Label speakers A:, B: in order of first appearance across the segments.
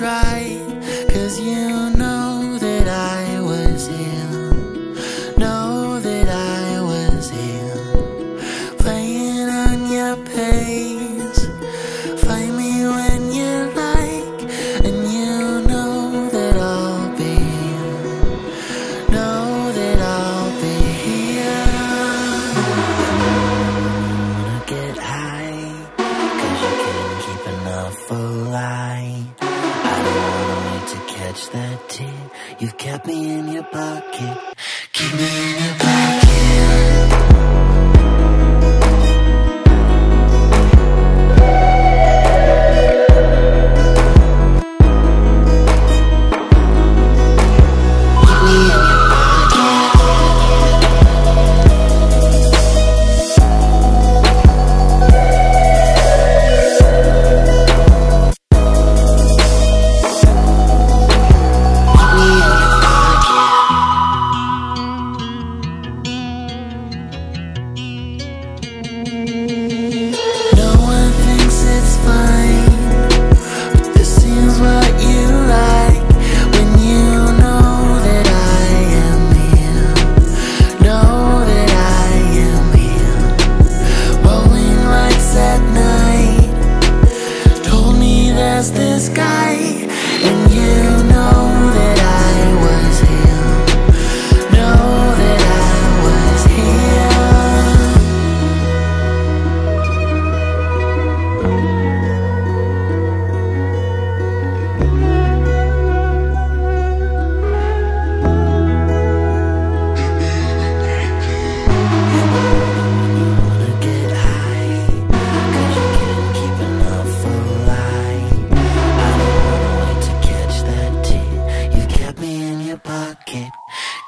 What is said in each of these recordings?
A: right Cause you know that I was here, Know that I was here, Playing on your pace Find me when you like And you know that I'll be Know that I'll be here. Wanna get high Cause you can't keep enough alive catch that tear. You've kept me in your pocket. Keep me in your pocket.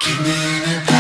A: Give me the